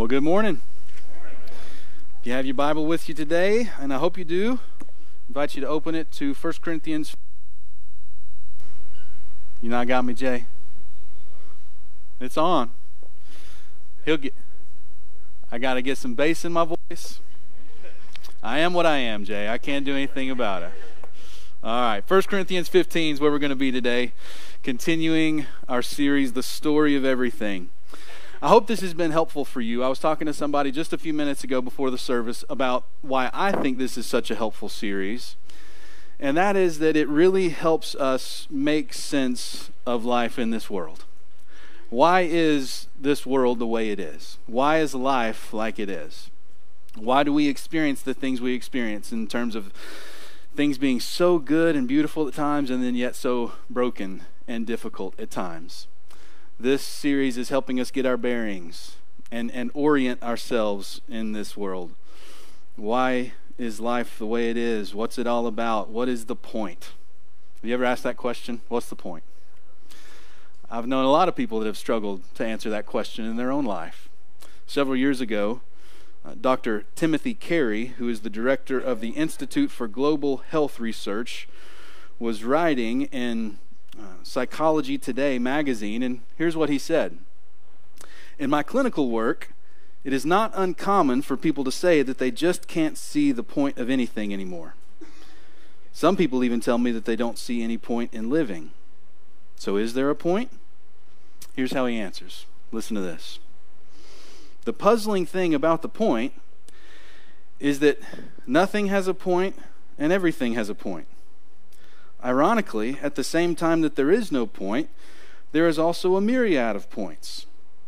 Well, good morning. If you have your Bible with you today, and I hope you do, I invite you to open it to 1 Corinthians. You not got me, Jay? It's on. He'll get. I got to get some bass in my voice. I am what I am, Jay. I can't do anything about it. All right, 1 Corinthians 15 is where we're going to be today, continuing our series, The Story of Everything. I hope this has been helpful for you. I was talking to somebody just a few minutes ago before the service about why I think this is such a helpful series. And that is that it really helps us make sense of life in this world. Why is this world the way it is? Why is life like it is? Why do we experience the things we experience in terms of things being so good and beautiful at times and then yet so broken and difficult at times? This series is helping us get our bearings and, and orient ourselves in this world. Why is life the way it is? What's it all about? What is the point? Have you ever asked that question? What's the point? I've known a lot of people that have struggled to answer that question in their own life. Several years ago, uh, Dr. Timothy Carey, who is the director of the Institute for Global Health Research, was writing in uh, Psychology Today magazine, and here's what he said In my clinical work, it is not uncommon for people to say that they just can't see the point of anything anymore. Some people even tell me that they don't see any point in living. So, is there a point? Here's how he answers. Listen to this. The puzzling thing about the point is that nothing has a point and everything has a point. Ironically, at the same time that there is no point, there is also a myriad of points.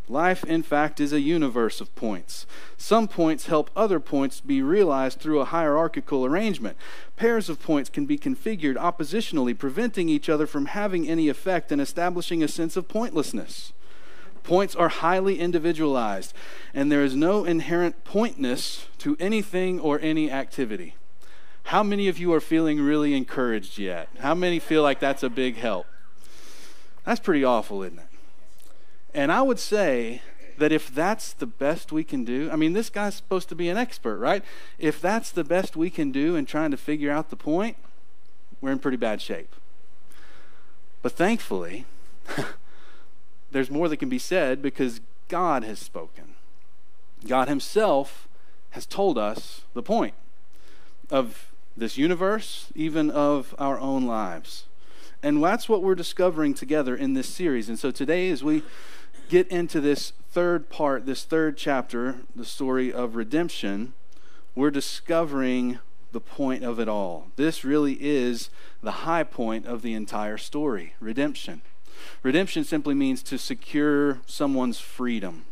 Life, in fact, is a universe of points. Some points help other points be realized through a hierarchical arrangement. Pairs of points can be configured oppositionally, preventing each other from having any effect and establishing a sense of pointlessness. Points are highly individualized, and there is no inherent pointness to anything or any activity. How many of you are feeling really encouraged yet? How many feel like that's a big help? That's pretty awful, isn't it? And I would say that if that's the best we can do, I mean, this guy's supposed to be an expert, right? If that's the best we can do in trying to figure out the point, we're in pretty bad shape. But thankfully, there's more that can be said because God has spoken. God Himself has told us the point of this universe, even of our own lives. And that's what we're discovering together in this series. And so today, as we get into this third part, this third chapter, the story of redemption, we're discovering the point of it all. This really is the high point of the entire story redemption. Redemption simply means to secure someone's freedom.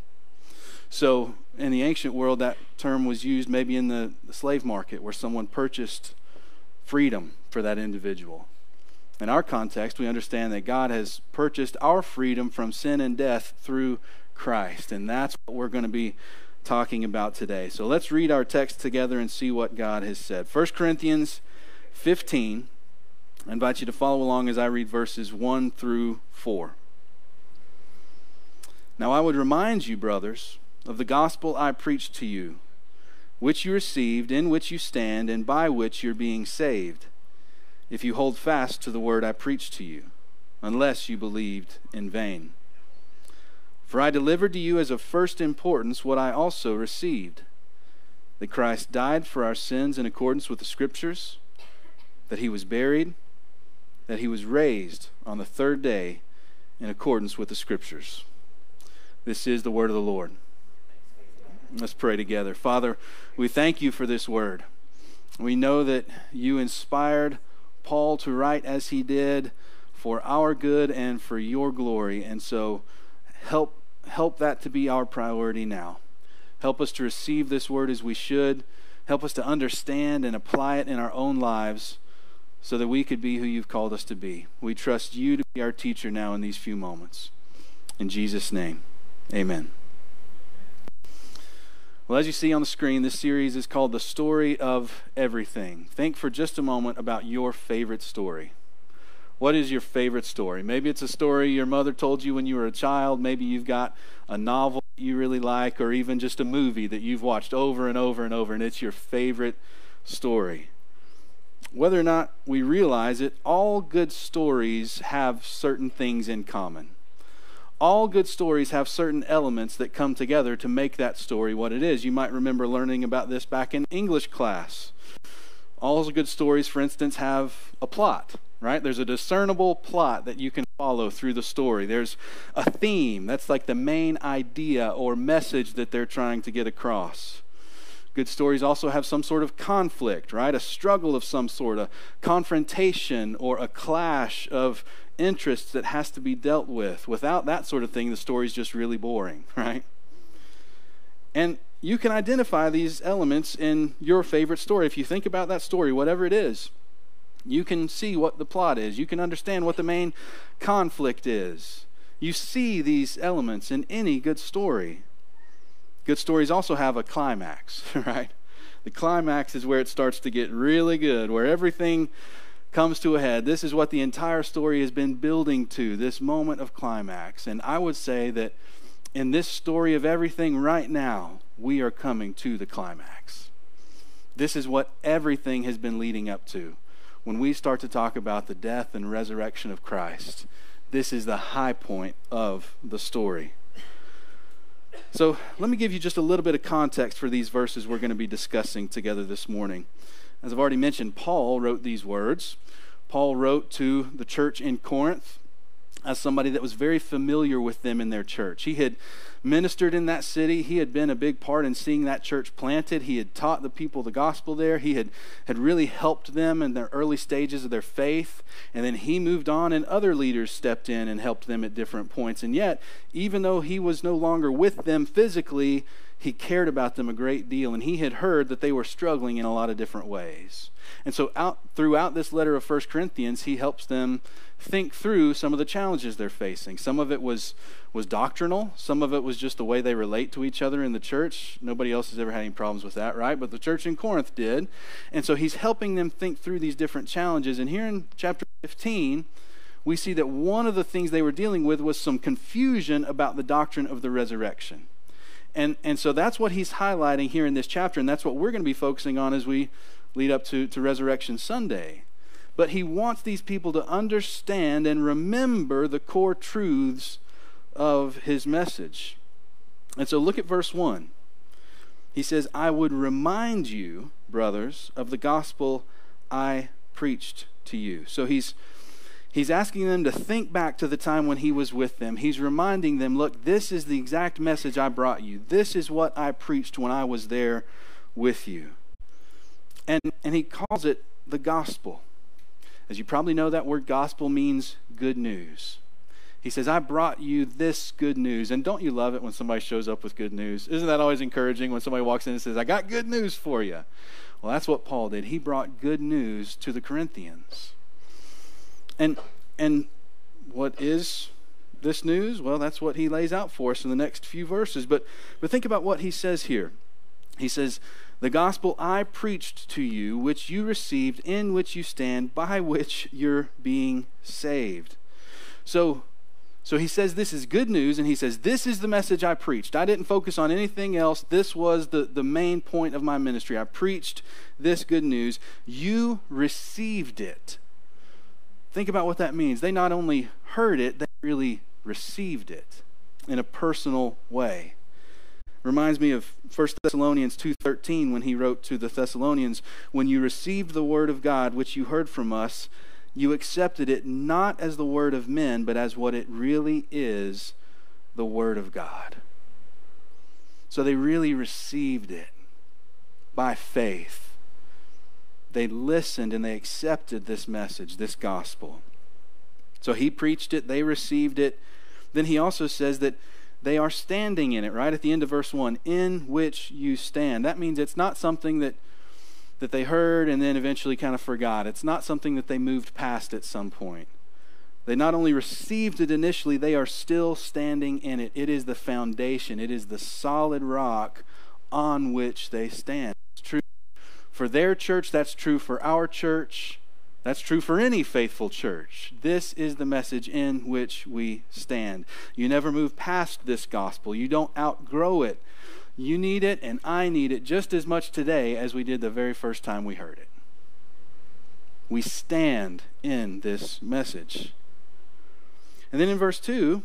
So, in the ancient world, that term was used maybe in the, slave market where someone purchased freedom for that individual. In our context, we understand that God has purchased our freedom from sin and death through Christ. And that's what we're going to be talking about today. So let's read our text together and see what God has said. 1 Corinthians 15. I invite you to follow along as I read verses 1 through 4. Now I would remind you, brothers, of the gospel I preached to you, which you received, in which you stand, and by which you're being saved, if you hold fast to the word I preached to you, unless you believed in vain. For I delivered to you as of first importance what I also received that Christ died for our sins in accordance with the Scriptures, that he was buried, that he was raised on the third day in accordance with the Scriptures. This is the word of the Lord. Let's pray together. Father, we thank you for this word. We know that you inspired Paul to write as he did for our good and for your glory. And so help help that to be our priority now. Help us to receive this word as we should. Help us to understand and apply it in our own lives so that we could be who you've called us to be. We trust you to be our teacher now in these few moments. In Jesus' name, amen. Well, as you see on the screen, this series is called The Story of Everything. Think for just a moment about your favorite story. What is your favorite story? Maybe it's a story your mother told you when you were a child. Maybe you've got a novel you really like, or even just a movie that you've watched over and over and over, and it's your favorite story. Whether or not we realize it, all good stories have certain things in common. All good stories have certain elements that come together to make that story what it is. You might remember learning about this back in English class. All good stories, for instance, have a plot right? There's a discernible plot that you can follow through the story. There's a theme. That's like the main idea or message that they're trying to get across. Good stories also have some sort of conflict, right? A struggle of some sort, a confrontation or a clash of interests that has to be dealt with. Without that sort of thing, the story's just really boring, right? And you can identify these elements in your favorite story. If you think about that story, whatever it is, you can see what the plot is. You can understand what the main conflict is. You see these elements in any good story. Good stories also have a climax, right? The climax is where it starts to get really good, where everything comes to a head. This is what the entire story has been building to, this moment of climax. And I would say that in this story of everything right now, we are coming to the climax. This is what everything has been leading up to when we start to talk about the death and resurrection of Christ, this is the high point of the story. So, let me give you just a little bit of context for these verses we're going to be discussing together this morning. As I've already mentioned, Paul wrote these words. Paul wrote to the church in Corinth as somebody that was very familiar with them in their church. He had ministered in that city. He had been a big part in seeing that church planted. He had taught the people the gospel there. He had, had really helped them in their early stages of their faith. And then he moved on, and other leaders stepped in and helped them at different points. And yet, even though he was no longer with them physically, he cared about them a great deal, and he had heard that they were struggling in a lot of different ways. And so, out throughout this letter of First Corinthians, he helps them think through some of the challenges they're facing. Some of it was was doctrinal. Some of it was just the way they relate to each other in the church. Nobody else has ever had any problems with that, right? But the church in Corinth did. And so he's helping them think through these different challenges. And here in chapter 15, we see that one of the things they were dealing with was some confusion about the doctrine of the resurrection. And, and so that's what he's highlighting here in this chapter, and that's what we're going to be focusing on as we lead up to, to Resurrection Sunday. But he wants these people to understand and remember the core truths of his message. And so look at verse 1. He says, I would remind you, brothers, of the gospel I preached to you. So he's he's asking them to think back to the time when he was with them. He's reminding them, look, this is the exact message I brought you. This is what I preached when I was there with you. And and he calls it the gospel. As you probably know, that word gospel means good news. He says, I brought you this good news. And don't you love it when somebody shows up with good news? Isn't that always encouraging when somebody walks in and says, I got good news for you? Well, that's what Paul did. He brought good news to the Corinthians. And and what is this news? Well, that's what he lays out for us in the next few verses. But but think about what he says here. He says, "The gospel I preached to you, which you received, in which you stand, by which you're being saved." So so he says this is good news, and he says, This is the message I preached. I didn't focus on anything else. This was the, the main point of my ministry. I preached this good news. You received it. Think about what that means. They not only heard it, they really received it in a personal way. Reminds me of 1 Thessalonians 2:13 when he wrote to the Thessalonians, "When you received the word of God which you heard from us, you accepted it not as the word of men, but as what it really is the word of God. So they really received it by faith. They listened and they accepted this message, this gospel. So he preached it, they received it. Then he also says that they are standing in it, right at the end of verse 1 in which you stand. That means it's not something that that they heard and then eventually kind of forgot. It's not something that they moved past at some point. They not only received it initially, they are still standing in it. It is the foundation, it is the solid rock on which they stand. It's true for their church, that's true for our church, That's true for any faithful church. This is the message in which we stand. You never move past this gospel, you don't outgrow it. You need it, and I need it just as much today as we did the very first time we heard it. We stand in this message. And then in verse 2,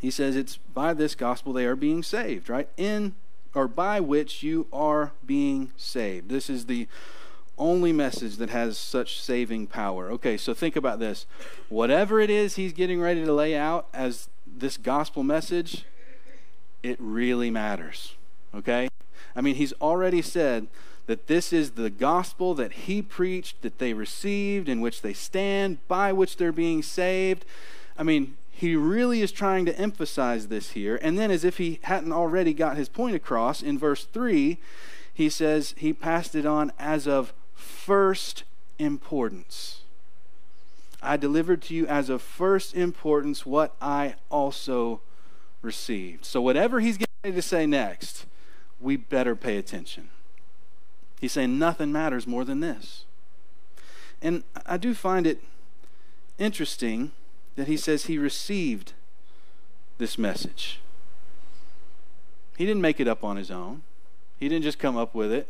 he says it's by this gospel they are being saved, right? In or by which you are being saved. This is the only message that has such saving power. Okay, so think about this. Whatever it is he's getting ready to lay out as this gospel message, it really matters. Okay? I mean, he's already said that this is the gospel that he preached, that they received, in which they stand, by which they're being saved. I mean, he really is trying to emphasize this here. And then, as if he hadn't already got his point across, in verse 3, he says he passed it on as of first importance. I delivered to you as of first importance what I also received. So, whatever he's getting ready to say next, we better pay attention. He's saying nothing matters more than this. And I do find it interesting that he says he received this message. He didn't make it up on his own, he didn't just come up with it.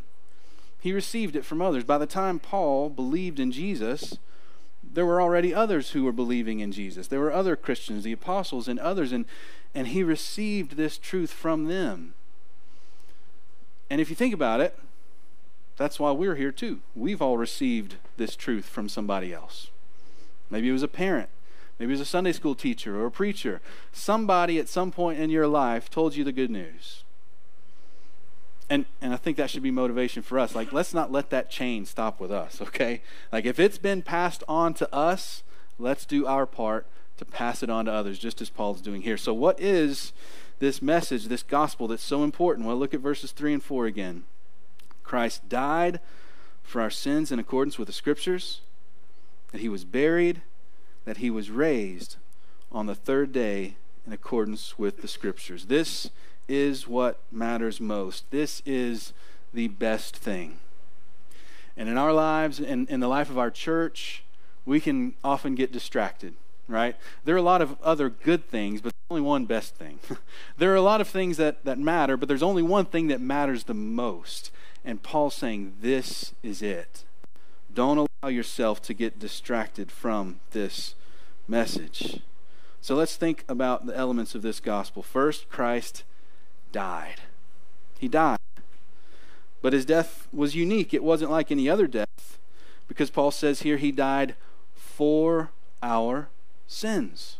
He received it from others. By the time Paul believed in Jesus, there were already others who were believing in Jesus. There were other Christians, the apostles, and others, and, and he received this truth from them. And if you think about it, that's why we're here too. We've all received this truth from somebody else. Maybe it was a parent, maybe it was a Sunday school teacher or a preacher. Somebody at some point in your life told you the good news. And, and I think that should be motivation for us. Like, let's not let that chain stop with us, okay? Like, if it's been passed on to us, let's do our part to pass it on to others, just as Paul's doing here. So, what is this message, this gospel that's so important? Well, look at verses 3 and 4 again. Christ died for our sins in accordance with the Scriptures, that he was buried, that he was raised on the third day in accordance with the Scriptures. This is what matters most. This is the best thing. And in our lives, and in, in the life of our church, we can often get distracted, right? There are a lot of other good things, but there's only one best thing. there are a lot of things that, that matter, but there's only one thing that matters the most. And Paul's saying, This is it. Don't allow yourself to get distracted from this message. So let's think about the elements of this gospel. First, Christ died. He died. But his death was unique. It wasn't like any other death because Paul says here he died for our sins.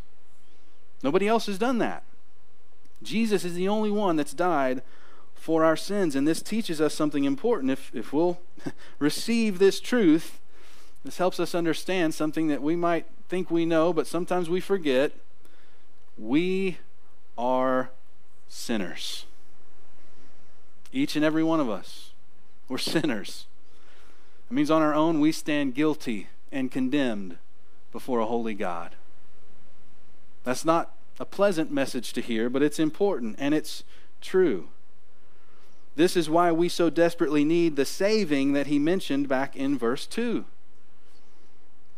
Nobody else has done that. Jesus is the only one that's died for our sins. And this teaches us something important. If, if we'll receive this truth, this helps us understand something that we might think we know, but sometimes we forget. We are sinners. Each and every one of us. We're sinners. It means on our own we stand guilty and condemned before a holy God. That's not a pleasant message to hear, but it's important and it's true. This is why we so desperately need the saving that he mentioned back in verse 2.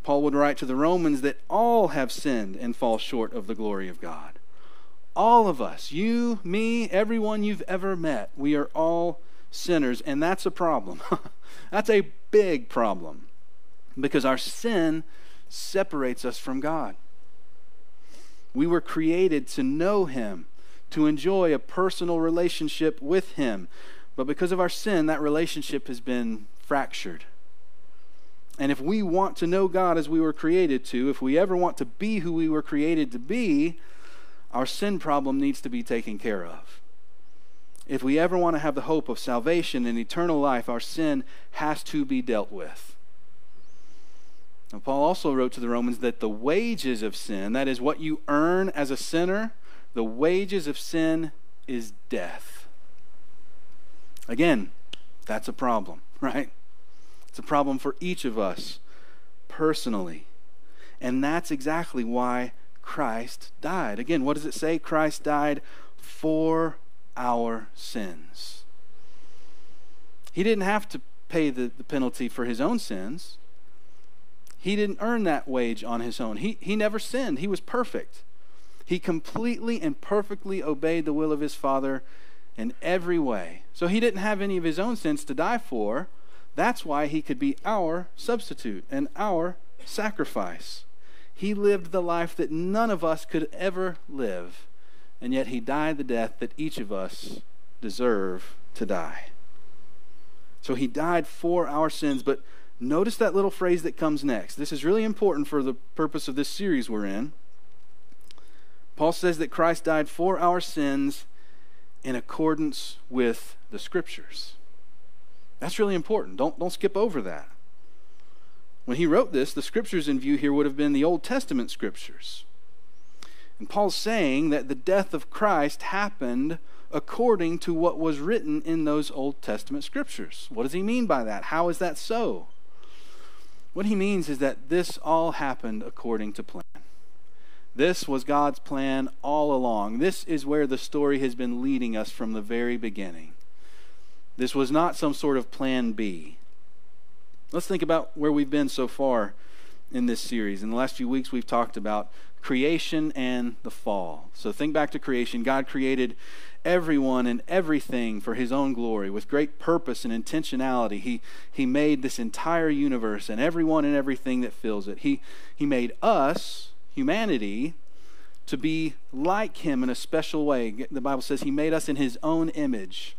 Paul would write to the Romans that all have sinned and fall short of the glory of God. All of us, you, me, everyone you've ever met, we are all sinners, and that's a problem. that's a big problem because our sin separates us from God. We were created to know Him to enjoy a personal relationship with Him. But because of our sin, that relationship has been fractured. And if we want to know God as we were created to, if we ever want to be who we were created to be, our sin problem needs to be taken care of. If we ever want to have the hope of salvation and eternal life, our sin has to be dealt with. Now, Paul also wrote to the Romans that the wages of sin, that is what you earn as a sinner, the wages of sin is death. Again, that's a problem, right? It's a problem for each of us personally. And that's exactly why Christ died. Again, what does it say? Christ died for our sins. He didn't have to pay the, the penalty for his own sins. He didn't earn that wage on his own. He, he never sinned. He was perfect. He completely and perfectly obeyed the will of his Father in every way. So he didn't have any of his own sins to die for. That's why he could be our substitute and our sacrifice. He lived the life that none of us could ever live, and yet he died the death that each of us deserve to die. So he died for our sins, but notice that little phrase that comes next. This is really important for the purpose of this series we're in. Paul says that Christ died for our sins in accordance with the scriptures. That's really important. Don't, don't skip over that. When he wrote this, the scriptures in view here would have been the Old Testament scriptures. And Paul's saying that the death of Christ happened according to what was written in those Old Testament scriptures. What does he mean by that? How is that so? What he means is that this all happened according to plan. This was God's plan all along. This is where the story has been leading us from the very beginning. This was not some sort of plan B. Let's think about where we've been so far in this series. In the last few weeks, we've talked about creation and the fall. So think back to creation. God created everyone and everything for his own glory with great purpose and intentionality. He, he made this entire universe and everyone and everything that fills it. He, he made us humanity to be like him in a special way. The Bible says he made us in his own image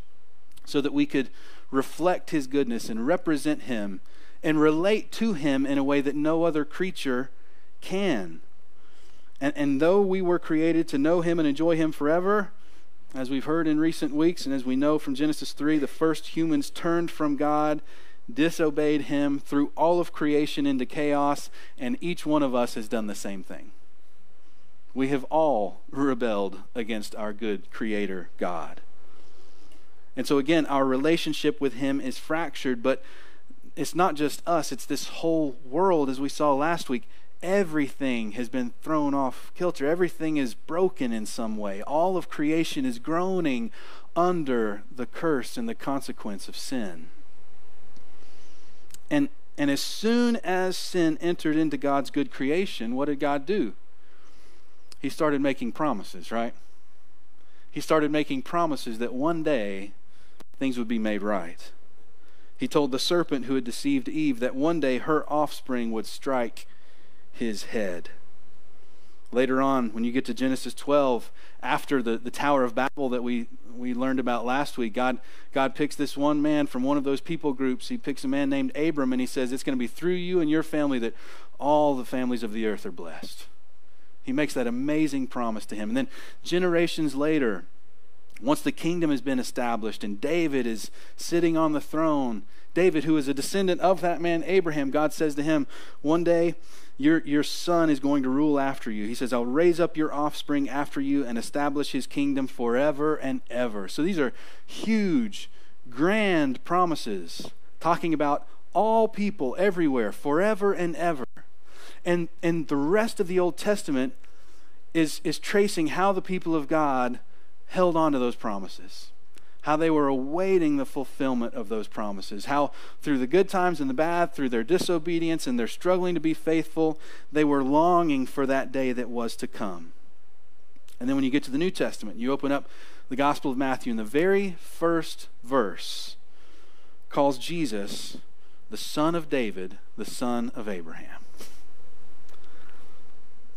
so that we could reflect his goodness and represent him and relate to him in a way that no other creature can. And, and though we were created to know him and enjoy him forever, as we've heard in recent weeks, and as we know from Genesis 3, the first humans turned from God disobeyed him, threw all of creation into chaos, and each one of us has done the same thing. We have all rebelled against our good Creator God. And so, again, our relationship with Him is fractured, but it's not just us, it's this whole world, as we saw last week. Everything has been thrown off kilter. Everything is broken in some way. All of creation is groaning under the curse and the consequence of sin. And, and as soon as sin entered into God's good creation, what did God do? He started making promises, right? He started making promises that one day things would be made right. He told the serpent who had deceived Eve that one day her offspring would strike his head. Later on, when you get to Genesis 12, after the, the Tower of Babel that we, we learned about last week, God, God picks this one man from one of those people groups. He picks a man named Abram, and he says, It's going to be through you and your family that all the families of the earth are blessed. He makes that amazing promise to him. And then generations later, once the kingdom has been established and David is sitting on the throne, David, who is a descendant of that man Abraham, God says to him, One day, your, your son is going to rule after you. He says, I'll raise up your offspring after you and establish his kingdom forever and ever. So these are huge, grand promises talking about all people everywhere, forever and ever. And, and the rest of the Old Testament is, is tracing how the people of God held on to those promises how they were awaiting the fulfillment of those promises, how through the good times and the bad, through their disobedience and their struggling to be faithful, they were longing for that day that was to come. And then when you get to the New Testament, you open up the Gospel of Matthew, and the very first verse calls Jesus the son of David, the son of Abraham.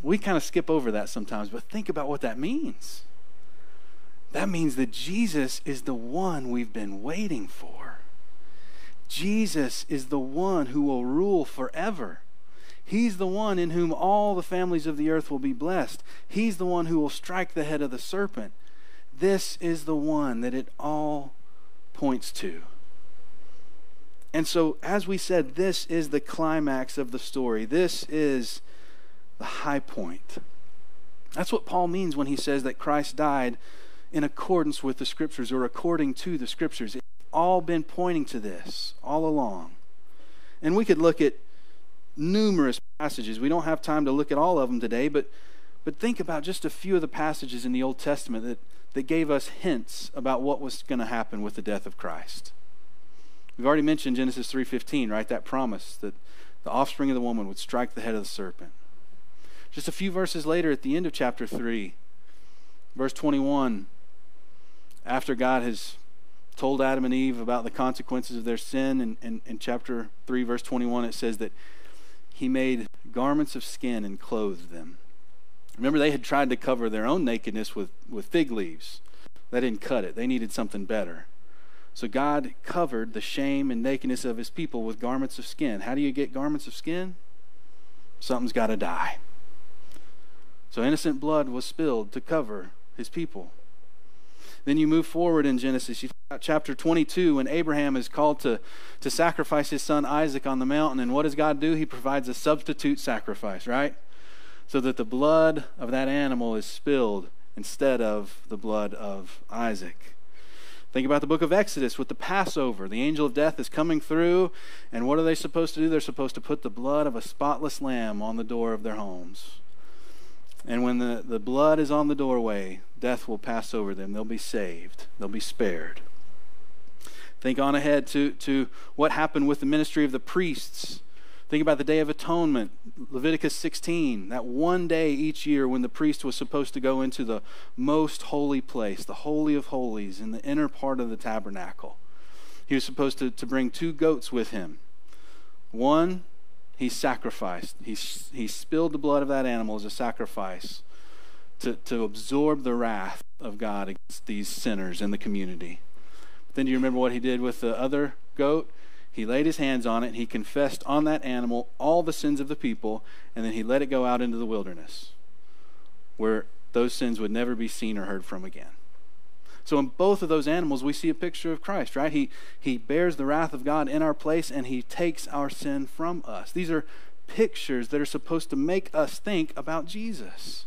We kind of skip over that sometimes, but think about what that means. That means that Jesus is the one we've been waiting for. Jesus is the one who will rule forever. He's the one in whom all the families of the earth will be blessed. He's the one who will strike the head of the serpent. This is the one that it all points to. And so, as we said, this is the climax of the story. This is the high point. That's what Paul means when he says that Christ died in accordance with the scriptures or according to the scriptures. It's all been pointing to this all along. And we could look at numerous passages. We don't have time to look at all of them today, but, but think about just a few of the passages in the Old Testament that, that gave us hints about what was going to happen with the death of Christ. We've already mentioned Genesis 3:15, right? That promise that the offspring of the woman would strike the head of the serpent. Just a few verses later, at the end of chapter 3, verse 21, after God has told Adam and Eve about the consequences of their sin, in, in, in chapter 3, verse 21, it says that he made garments of skin and clothed them. Remember, they had tried to cover their own nakedness with, with fig leaves. That didn't cut it. They needed something better. So God covered the shame and nakedness of his people with garments of skin. How do you get garments of skin? Something's got to die. So innocent blood was spilled to cover his people. Then you move forward in Genesis. You chapter 22 when Abraham is called to, to sacrifice his son Isaac on the mountain. And what does God do? He provides a substitute sacrifice, right? So that the blood of that animal is spilled instead of the blood of Isaac. Think about the book of Exodus with the Passover. The angel of death is coming through, and what are they supposed to do? They're supposed to put the blood of a spotless lamb on the door of their homes. And when the, the blood is on the doorway, death will pass over them. They'll be saved, they'll be spared. Think on ahead to, to what happened with the ministry of the priests. Think about the Day of Atonement, Leviticus 16, that one day each year when the priest was supposed to go into the most holy place, the Holy of Holies, in the inner part of the tabernacle. He was supposed to, to bring two goats with him. One he sacrificed. He, he spilled the blood of that animal as a sacrifice to, to absorb the wrath of God against these sinners in the community. But then do you remember what he did with the other goat? He laid his hands on it, he confessed on that animal all the sins of the people, and then he let it go out into the wilderness where those sins would never be seen or heard from again. So in both of those animals, we see a picture of Christ, right? He, he bears the wrath of God in our place and he takes our sin from us. These are pictures that are supposed to make us think about Jesus.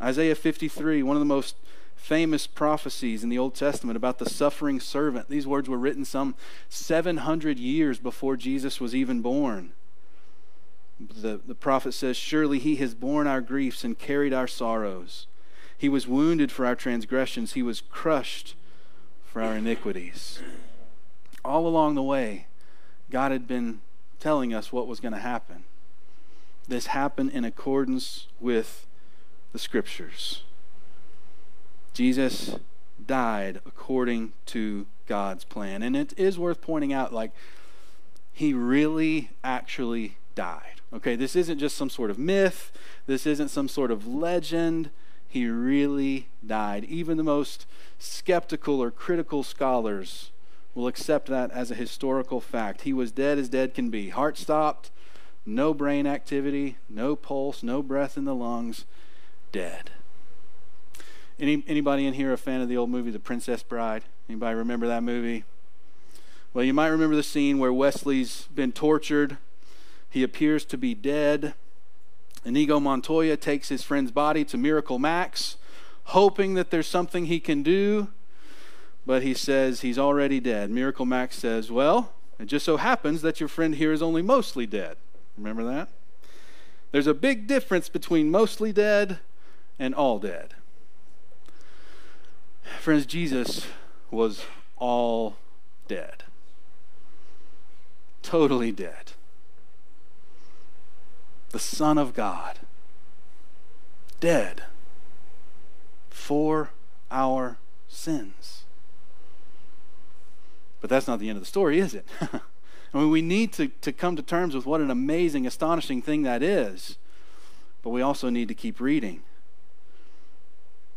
Isaiah 53, one of the most famous prophecies in the Old Testament about the suffering servant. These words were written some 700 years before Jesus was even born. The, the prophet says, Surely he has borne our griefs and carried our sorrows. He was wounded for our transgressions, he was crushed for our iniquities. All along the way, God had been telling us what was going to happen. This happened in accordance with the scriptures. Jesus died according to God's plan. And it is worth pointing out like he really actually died. Okay, this isn't just some sort of myth. This isn't some sort of legend he really died. Even the most skeptical or critical scholars will accept that as a historical fact. He was dead as dead can be. Heart stopped, no brain activity, no pulse, no breath in the lungs, dead. Any, anybody in here a fan of the old movie The Princess Bride? Anybody remember that movie? Well, you might remember the scene where Westley's been tortured. He appears to be dead. Inigo Montoya takes his friend's body to Miracle Max, hoping that there's something he can do, but he says he's already dead. Miracle Max says, Well, it just so happens that your friend here is only mostly dead. Remember that? There's a big difference between mostly dead and all dead. Friends, Jesus was all dead. Totally dead the Son of God, dead for our sins. But that's not the end of the story, is it? I mean, we need to, to come to terms with what an amazing, astonishing thing that is. But we also need to keep reading.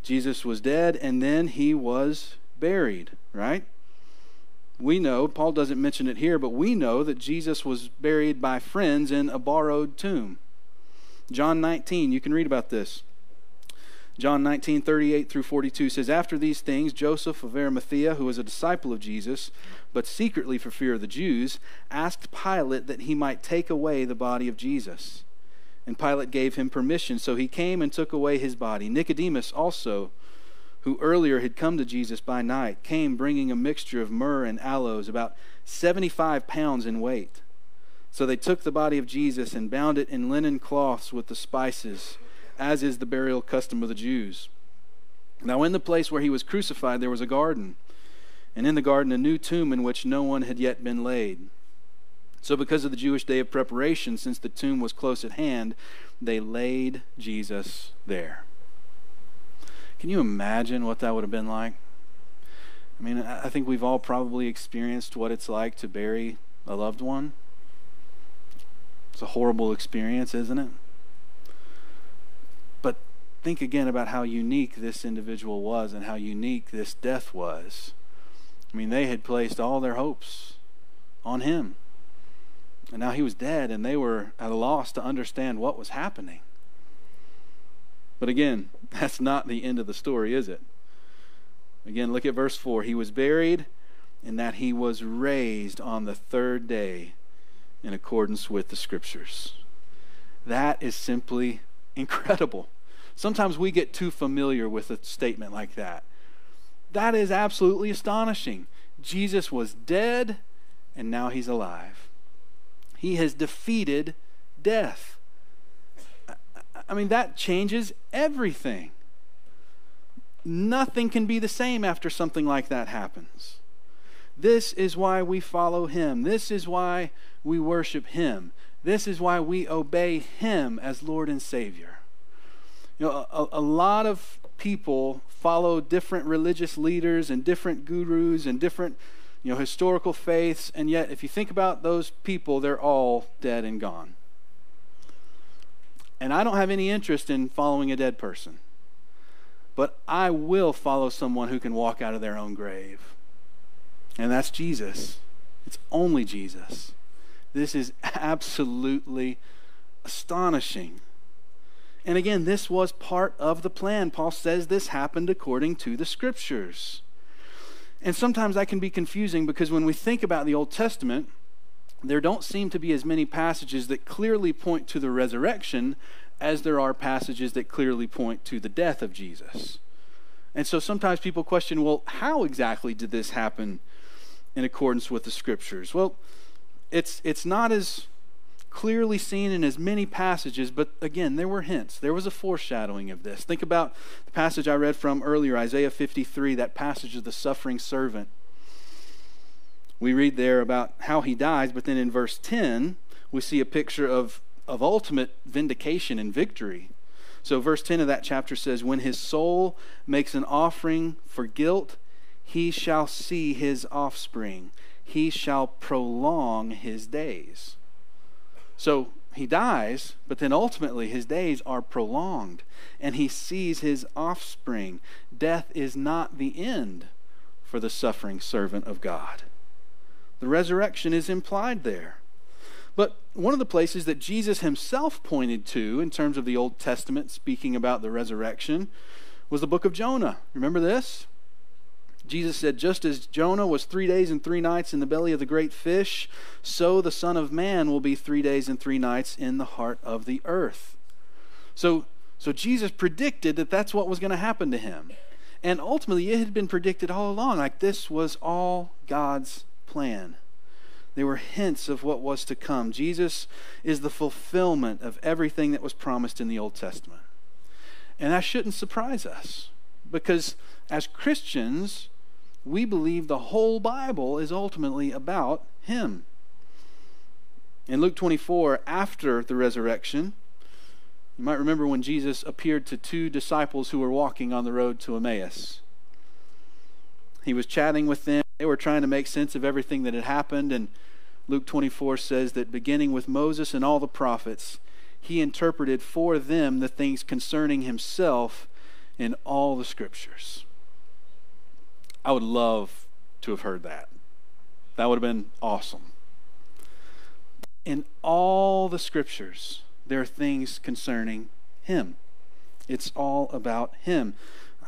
Jesus was dead and then he was buried, right? We know, Paul doesn't mention it here, but we know that Jesus was buried by friends in a borrowed tomb. John 19, you can read about this. John 19, 38 through 42 says, After these things, Joseph of Arimathea, who was a disciple of Jesus, but secretly for fear of the Jews, asked Pilate that he might take away the body of Jesus. And Pilate gave him permission, so he came and took away his body. Nicodemus also who earlier had come to Jesus by night, came bringing a mixture of myrrh and aloes, about 75 pounds in weight. So they took the body of Jesus and bound it in linen cloths with the spices, as is the burial custom of the Jews. Now, in the place where he was crucified, there was a garden, and in the garden a new tomb in which no one had yet been laid. So, because of the Jewish day of preparation, since the tomb was close at hand, they laid Jesus there. Can you imagine what that would have been like? I mean, I think we've all probably experienced what it's like to bury a loved one. It's a horrible experience, isn't it? But think again about how unique this individual was and how unique this death was. I mean, they had placed all their hopes on him. And now he was dead, and they were at a loss to understand what was happening. But again, that's not the end of the story, is it? Again, look at verse 4. He was buried, and that he was raised on the third day in accordance with the scriptures. That is simply incredible. Sometimes we get too familiar with a statement like that. That is absolutely astonishing. Jesus was dead, and now he's alive. He has defeated death. I mean, that changes everything. Nothing can be the same after something like that happens. This is why we follow him. This is why we worship him. This is why we obey him as Lord and Savior. You know, a, a lot of people follow different religious leaders and different gurus and different you know, historical faiths, and yet if you think about those people, they're all dead and gone. And I don't have any interest in following a dead person. But I will follow someone who can walk out of their own grave. And that's Jesus. It's only Jesus. This is absolutely astonishing. And again, this was part of the plan. Paul says this happened according to the scriptures. And sometimes that can be confusing because when we think about the Old Testament, there don't seem to be as many passages that clearly point to the resurrection as there are passages that clearly point to the death of Jesus. And so sometimes people question well, how exactly did this happen in accordance with the scriptures? Well, it's, it's not as clearly seen in as many passages, but again, there were hints. There was a foreshadowing of this. Think about the passage I read from earlier, Isaiah 53, that passage of the suffering servant. We read there about how he dies, but then in verse 10, we see a picture of, of ultimate vindication and victory. So, verse 10 of that chapter says, When his soul makes an offering for guilt, he shall see his offspring, he shall prolong his days. So he dies, but then ultimately his days are prolonged and he sees his offspring. Death is not the end for the suffering servant of God. The resurrection is implied there. But one of the places that Jesus himself pointed to in terms of the Old Testament speaking about the resurrection was the book of Jonah. Remember this? Jesus said, Just as Jonah was three days and three nights in the belly of the great fish, so the Son of Man will be three days and three nights in the heart of the earth. So, so Jesus predicted that that's what was going to happen to him. And ultimately, it had been predicted all along. Like this was all God's plan. They were hints of what was to come. Jesus is the fulfillment of everything that was promised in the Old Testament. And that shouldn't surprise us because as Christians, we believe the whole Bible is ultimately about him. In Luke 24, after the resurrection, you might remember when Jesus appeared to two disciples who were walking on the road to Emmaus. He was chatting with them. They were trying to make sense of everything that had happened. And Luke 24 says that beginning with Moses and all the prophets, he interpreted for them the things concerning himself in all the scriptures. I would love to have heard that. That would have been awesome. In all the scriptures, there are things concerning Him. It's all about Him.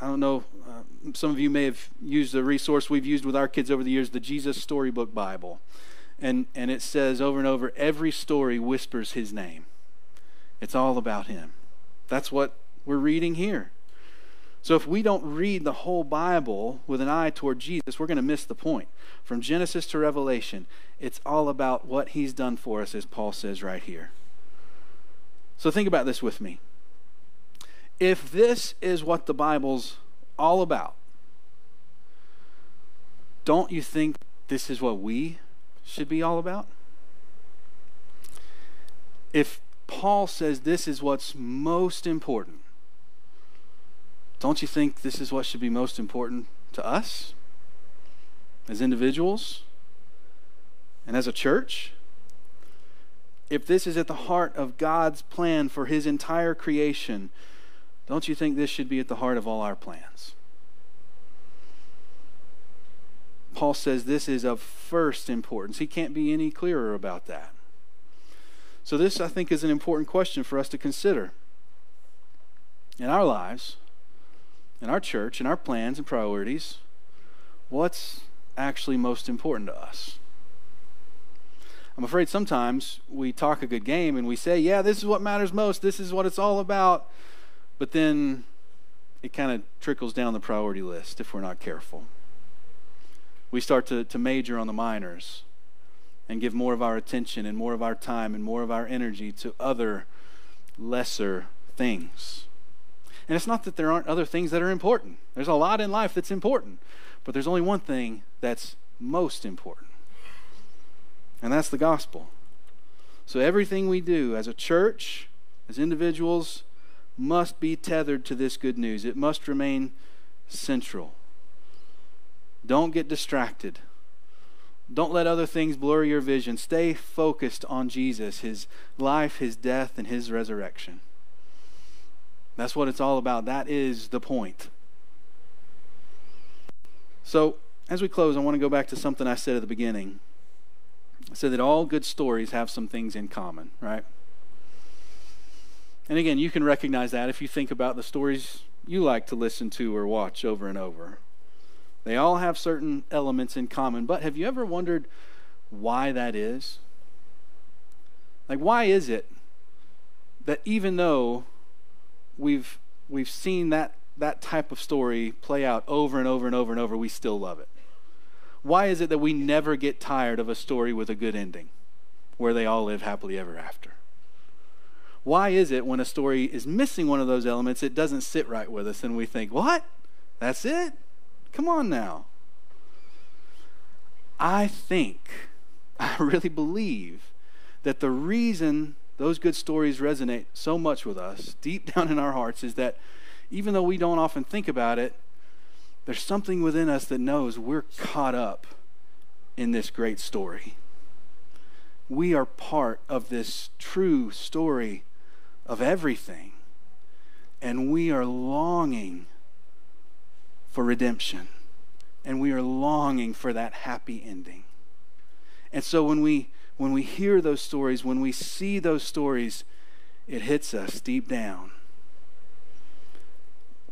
I don't know, uh, some of you may have used a resource we've used with our kids over the years, the Jesus Storybook Bible. And, and it says over and over, every story whispers His name. It's all about Him. That's what we're reading here. So if we don't read the whole Bible with an eye toward Jesus, we're going to miss the point. From Genesis to Revelation, it's all about what he's done for us, as Paul says right here. So think about this with me. If this is what the Bible's all about, don't you think this is what we should be all about? if Paul says this is what's most important, don't you think this is what should be most important to us as individuals and as a church? If this is at the heart of God's plan for his entire creation, don't you think this should be at the heart of all our plans? Paul says this is of first importance. He can't be any clearer about that. So, this, I think, is an important question for us to consider in our lives, in our church, in our plans and priorities. What's actually most important to us? I'm afraid sometimes we talk a good game and we say, yeah, this is what matters most, this is what it's all about, but then it kind of trickles down the priority list if we're not careful. We start to, to major on the minors and give more of our attention and more of our time and more of our energy to other lesser things. And it's not that there aren't other things that are important. There's a lot in life that's important, but there's only one thing that's most important, and that's the gospel. So everything we do as a church, as individuals, must be tethered to this good news. It must remain central. Don't get distracted. Don't let other things blur your vision. Stay focused on Jesus, his life, his death, and his resurrection. That's what it's all about. That is the point. So, as we close, I want to go back to something I said at the beginning. I said that all good stories have some things in common, right? And again, you can recognize that if you think about the stories you like to listen to or watch over and over. They all have certain elements in common, but have you ever wondered why that is? Like, why is it that even though we've, we've seen that, that type of story play out over and over and over and over, we still love it? Why is it that we never get tired of a story with a good ending where they all live happily ever after? Why is it when a story is missing one of those elements, it doesn't sit right with us and we think, what? That's it? Come on now. I think, I really believe that the reason those good stories resonate so much with us deep down in our hearts is that even though we don't often think about it, there's something within us that knows we're caught up in this great story. We are part of this true story of everything, and we are longing for redemption. And we are longing for that happy ending. And so when we when we hear those stories, when we see those stories, it hits us deep down.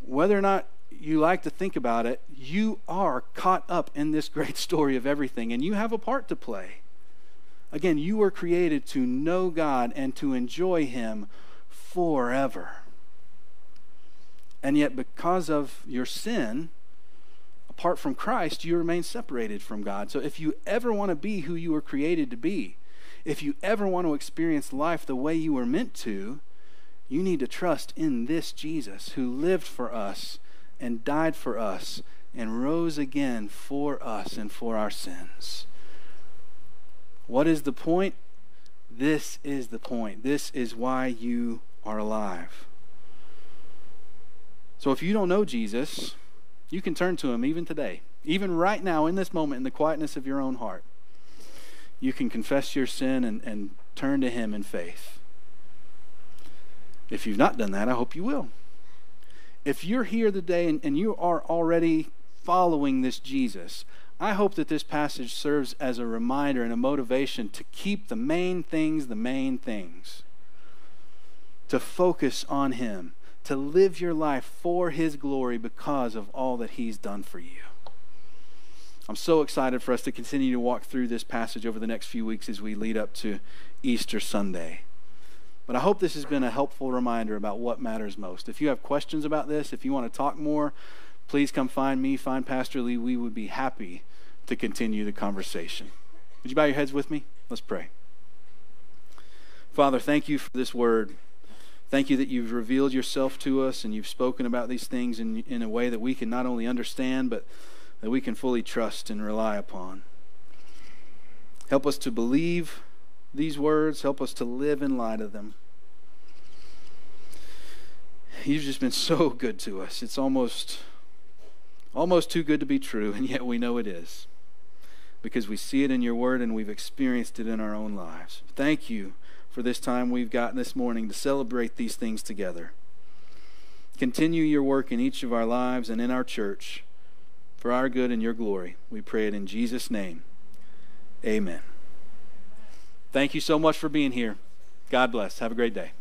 Whether or not you like to think about it, you are caught up in this great story of everything, and you have a part to play. Again, you were created to know God and to enjoy Him forever. And yet, because of your sin, apart from Christ, you remain separated from God. So if you ever want to be who you were created to be, if you ever want to experience life the way you were meant to, you need to trust in this Jesus who lived for us and died for us and rose again for us and for our sins. What is the point? This is the point. This is why you are alive. So if you don't know Jesus, you can turn to him even today, even right now in this moment in the quietness of your own heart. You can confess your sin and, and turn to him in faith. If you've not done that, I hope you will. If you're here today and, and you are already following this Jesus, I hope that this passage serves as a reminder and a motivation to keep the main things the main things, to focus on Him, to live your life for His glory because of all that He's done for you. I'm so excited for us to continue to walk through this passage over the next few weeks as we lead up to Easter Sunday. But I hope this has been a helpful reminder about what matters most. If you have questions about this, if you want to talk more, please come find me, find Pastor Lee. We would be happy to continue the conversation. Would you bow your heads with me? Let's pray. Father, thank you for this word. Thank you that you've revealed yourself to us and you've spoken about these things in, in a way that we can not only understand, but that we can fully trust and rely upon. Help us to believe these words. Help us to live in light of them. You've just been so good to us. It's almost almost too good to be true, and yet we know it is. Because we see it in your word and we've experienced it in our own lives. Thank you for this time we've gotten this morning to celebrate these things together. Continue your work in each of our lives and in our church for our good and your glory. We pray it in Jesus' name. Amen. Thank you so much for being here. God bless. Have a great day.